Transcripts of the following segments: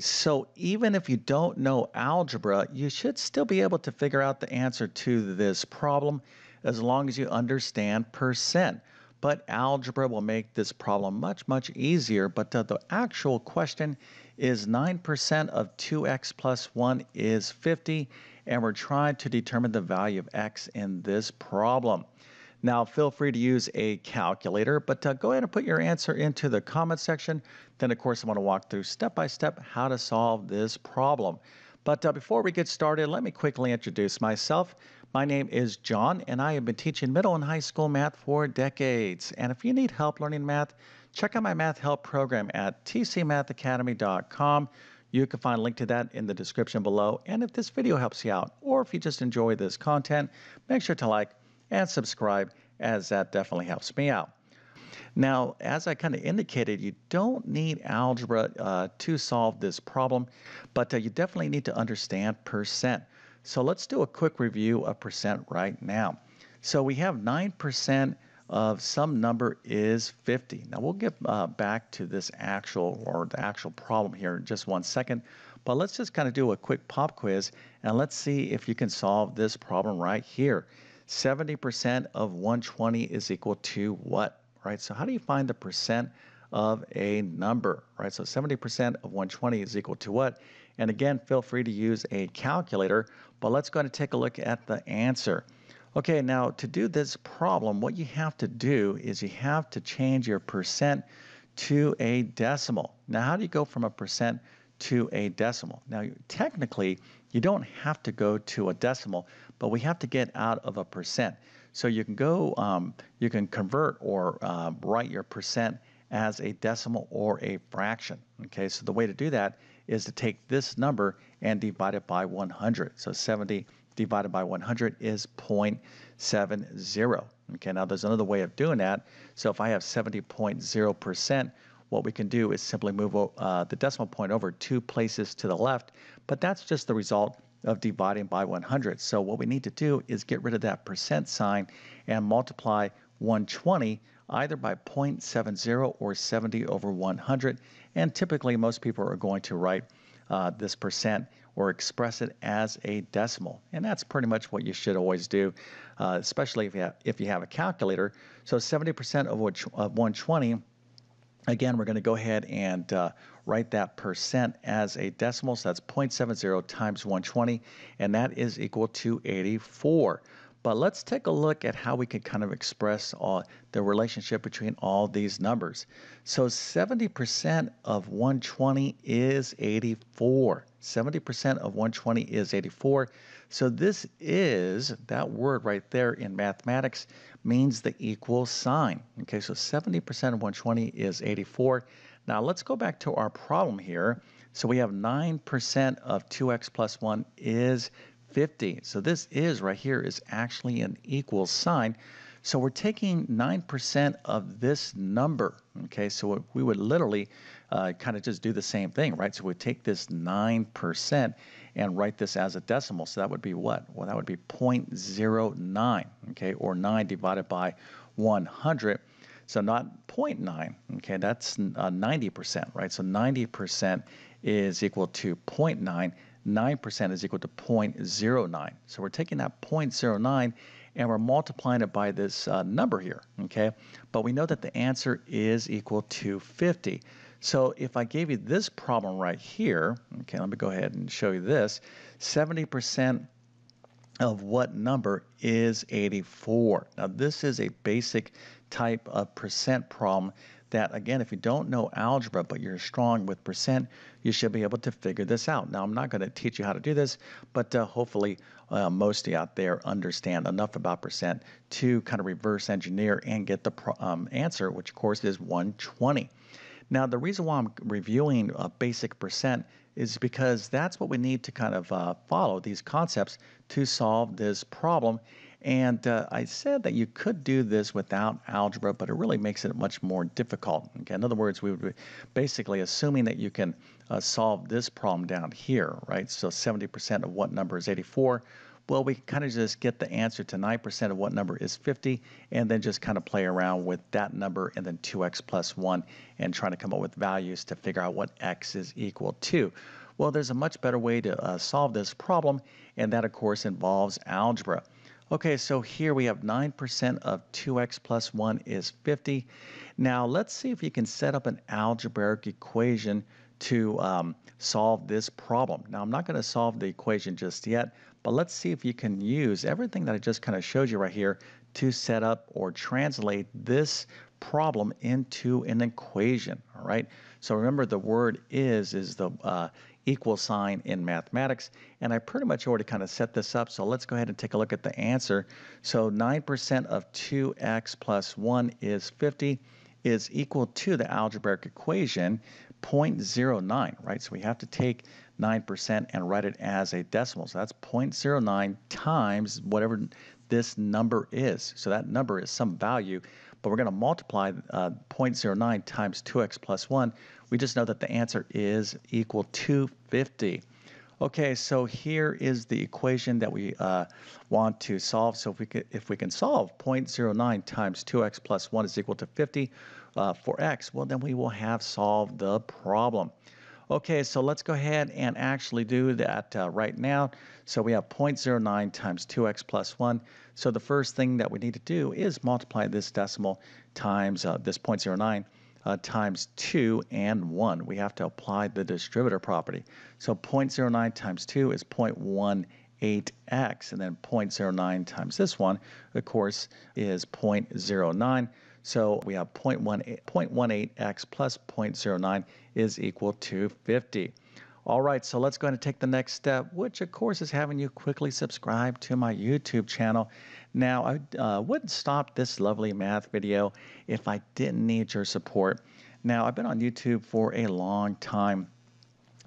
So even if you don't know algebra, you should still be able to figure out the answer to this problem as long as you understand percent. But algebra will make this problem much, much easier. But uh, the actual question is 9% of 2x plus 1 is 50, and we're trying to determine the value of x in this problem. Now, feel free to use a calculator, but uh, go ahead and put your answer into the comment section. Then, of course, I want to walk through step by step how to solve this problem. But uh, before we get started, let me quickly introduce myself. My name is John, and I have been teaching middle and high school math for decades. And if you need help learning math, check out my math help program at tcmathacademy.com. You can find a link to that in the description below. And if this video helps you out, or if you just enjoy this content, make sure to like, and subscribe as that definitely helps me out. Now, as I kind of indicated, you don't need algebra uh, to solve this problem, but uh, you definitely need to understand percent. So let's do a quick review of percent right now. So we have 9% of some number is 50. Now we'll get uh, back to this actual or the actual problem here in just one second, but let's just kind of do a quick pop quiz and let's see if you can solve this problem right here. 70% of 120 is equal to what, right? So how do you find the percent of a number, right? So 70% of 120 is equal to what? And again, feel free to use a calculator, but let's go ahead and take a look at the answer. Okay, now to do this problem, what you have to do is you have to change your percent to a decimal. Now, how do you go from a percent to a decimal? Now, technically, you don't have to go to a decimal, but we have to get out of a percent. So you can go, um, you can convert or uh, write your percent as a decimal or a fraction. Okay, so the way to do that is to take this number and divide it by 100. So 70 divided by 100 is 0.70. Okay, now there's another way of doing that. So if I have 70.0%, what we can do is simply move uh, the decimal point over two places to the left, but that's just the result of dividing by 100. So what we need to do is get rid of that percent sign and multiply 120 either by 0.70 or 70 over 100. And typically most people are going to write uh, this percent or express it as a decimal. And that's pretty much what you should always do, uh, especially if you, have, if you have a calculator. So 70% of, of 120 Again, we're going to go ahead and uh, write that percent as a decimal. So that's 0.70 times 120, and that is equal to 84. But let's take a look at how we can kind of express all, the relationship between all these numbers. So 70% of 120 is 84. 70% of 120 is 84. So this is, that word right there in mathematics means the equal sign. Okay, so 70% of 120 is 84. Now let's go back to our problem here. So we have 9% of 2x plus 1 is 50. So this is right here is actually an equal sign. So we're taking 9% of this number. Okay, so we would literally uh, kind of just do the same thing, right? So we take this 9% and write this as a decimal. So that would be what? Well, that would be 0.09, okay, or 9 divided by 100. So not 0.9, okay, that's uh, 90%, right? So 90% is equal to 0.9. 9% is equal to 0.09. So we're taking that 0.09 and we're multiplying it by this uh, number here, okay? But we know that the answer is equal to 50. So if I gave you this problem right here, okay, let me go ahead and show you this. 70% of what number is 84? Now this is a basic type of percent problem that again, if you don't know algebra but you're strong with percent, you should be able to figure this out. Now I'm not going to teach you how to do this, but uh, hopefully uh, most of you out there understand enough about percent to kind of reverse engineer and get the um, answer, which of course is 120. Now, the reason why I'm reviewing a basic percent is because that's what we need to kind of uh, follow these concepts to solve this problem. And uh, I said that you could do this without algebra, but it really makes it much more difficult. Okay? In other words, we would be basically assuming that you can uh, solve this problem down here, right? So 70% of what number is 84? Well, we kind of just get the answer to 9% of what number is 50 and then just kind of play around with that number and then 2x plus 1 and trying to come up with values to figure out what x is equal to. Well, there's a much better way to uh, solve this problem, and that, of course, involves algebra. Okay, so here we have 9% of 2x plus 1 is 50. Now, let's see if you can set up an algebraic equation to um, solve this problem. Now, I'm not going to solve the equation just yet, but let's see if you can use everything that I just kind of showed you right here to set up or translate this problem into an equation, all right? So remember the word is is the uh, equal sign in mathematics, and I pretty much already kind of set this up, so let's go ahead and take a look at the answer. So 9% of 2x plus 1 is 50 is equal to the algebraic equation 0.09, right? So we have to take 9% and write it as a decimal. So that's 0.09 times whatever this number is. So that number is some value, but we're going to multiply uh, 0.09 times 2x plus 1. We just know that the answer is equal to 50. Okay, so here is the equation that we uh, want to solve. So if we, could, if we can solve 0.09 times 2x plus 1 is equal to 50 uh, for x, well, then we will have solved the problem. Okay, so let's go ahead and actually do that uh, right now. So we have 0.09 times 2x plus 1. So the first thing that we need to do is multiply this decimal times uh, this 0.09 uh, times 2 and 1. We have to apply the distributive property. So 0.09 times 2 is 0.18x, and then 0.09 times this one, of course, is 0.09. So we have 0.18, 0.18x plus 0.09 is equal to 50. All right, so let's go ahead and take the next step, which of course is having you quickly subscribe to my YouTube channel. Now, I uh, wouldn't stop this lovely math video if I didn't need your support. Now, I've been on YouTube for a long time.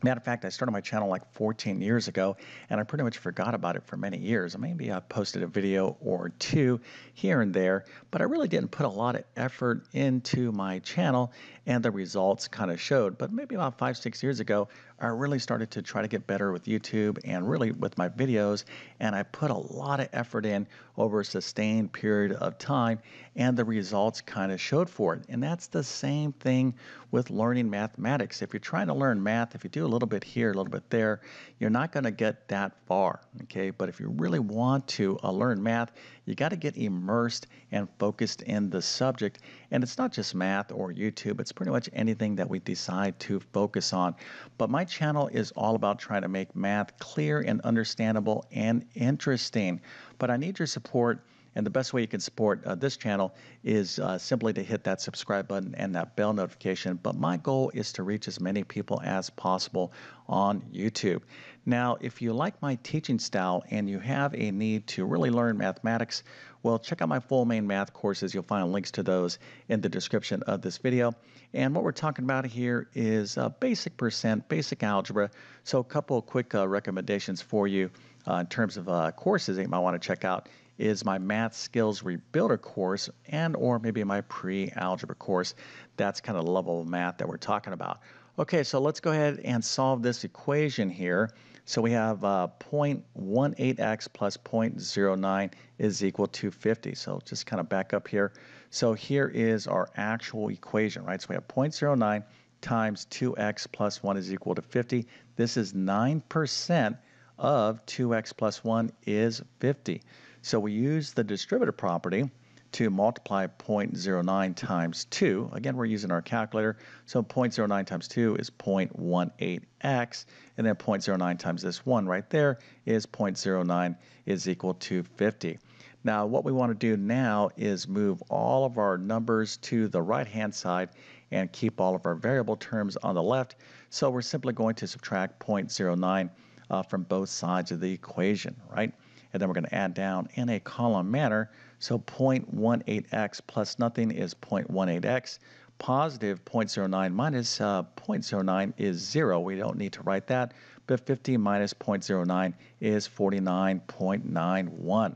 Matter of fact, I started my channel like 14 years ago, and I pretty much forgot about it for many years. Maybe I posted a video or two here and there, but I really didn't put a lot of effort into my channel, and the results kind of showed. But maybe about five, six years ago, I really started to try to get better with YouTube and really with my videos, and I put a lot of effort in over a sustained period of time, and the results kind of showed for it. And that's the same thing with learning mathematics. If you're trying to learn math, if you do a little bit here, a little bit there, you're not going to get that far, okay? But if you really want to uh, learn math, you got to get immersed and focused in the subject. And it's not just math or YouTube, it's pretty much anything that we decide to focus on. But my channel is all about trying to make math clear and understandable and interesting. But I need your support and the best way you can support uh, this channel is uh, simply to hit that subscribe button and that bell notification. But my goal is to reach as many people as possible on YouTube. Now, if you like my teaching style and you have a need to really learn mathematics, well, check out my full main math courses. You'll find links to those in the description of this video. And what we're talking about here is uh, basic percent, basic algebra. So a couple quick uh, recommendations for you uh, in terms of uh, courses that you might want to check out is my math skills rebuilder course and or maybe my pre-algebra course. That's kind of the level of math that we're talking about. Okay so let's go ahead and solve this equation here. So we have uh, 0.18x plus 0.09 is equal to 50 so just kind of back up here. So here is our actual equation right? So we have 0.09 times 2x plus 1 is equal to 50 this is 9% of 2x plus 1 is 50 so we use the distributive property to multiply 0.09 times 2. Again, we're using our calculator. So 0.09 times 2 is 0.18x. And then 0.09 times this 1 right there is 0.09 is equal to 50. Now, what we want to do now is move all of our numbers to the right-hand side and keep all of our variable terms on the left. So we're simply going to subtract 0.09 uh, from both sides of the equation, right? And then we're going to add down in a column manner. So 0.18x plus nothing is 0.18x. Positive 0.09 minus uh, 0.09 is 0. We don't need to write that. But 50 minus 0.09 is 49.91.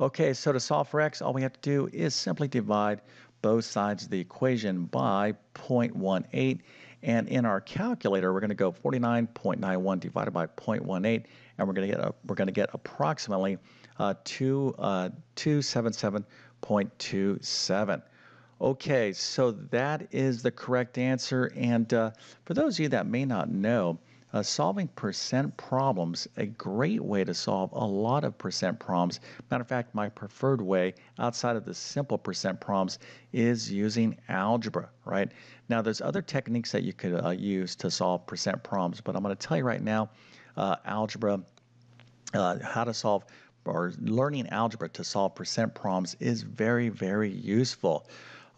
Okay, so to solve for x, all we have to do is simply divide both sides of the equation by 0.18 And in our calculator, we're going to go 49.91 divided by 0.18, and we're going to get a, we're going to get approximately uh, 2 uh, 277.27. Okay, so that is the correct answer. And uh, for those of you that may not know, uh, solving percent problems, a great way to solve a lot of percent problems. Matter of fact, my preferred way outside of the simple percent problems is using algebra, right? Now, there's other techniques that you could uh, use to solve percent problems, but I'm going to tell you right now, uh, algebra, uh, how to solve or learning algebra to solve percent problems is very, very useful.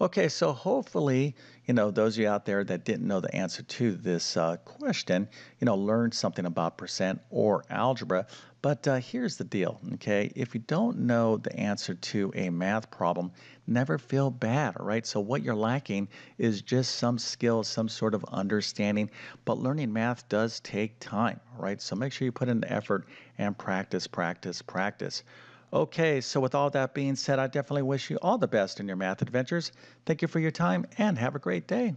Okay, so hopefully, you know, those of you out there that didn't know the answer to this uh, question, you know, learned something about percent or algebra. But uh, here's the deal, okay? If you don't know the answer to a math problem, never feel bad, all right? So what you're lacking is just some skills, some sort of understanding. But learning math does take time, right? So make sure you put in the effort and practice, practice, practice. Okay, so with all that being said, I definitely wish you all the best in your math adventures. Thank you for your time and have a great day.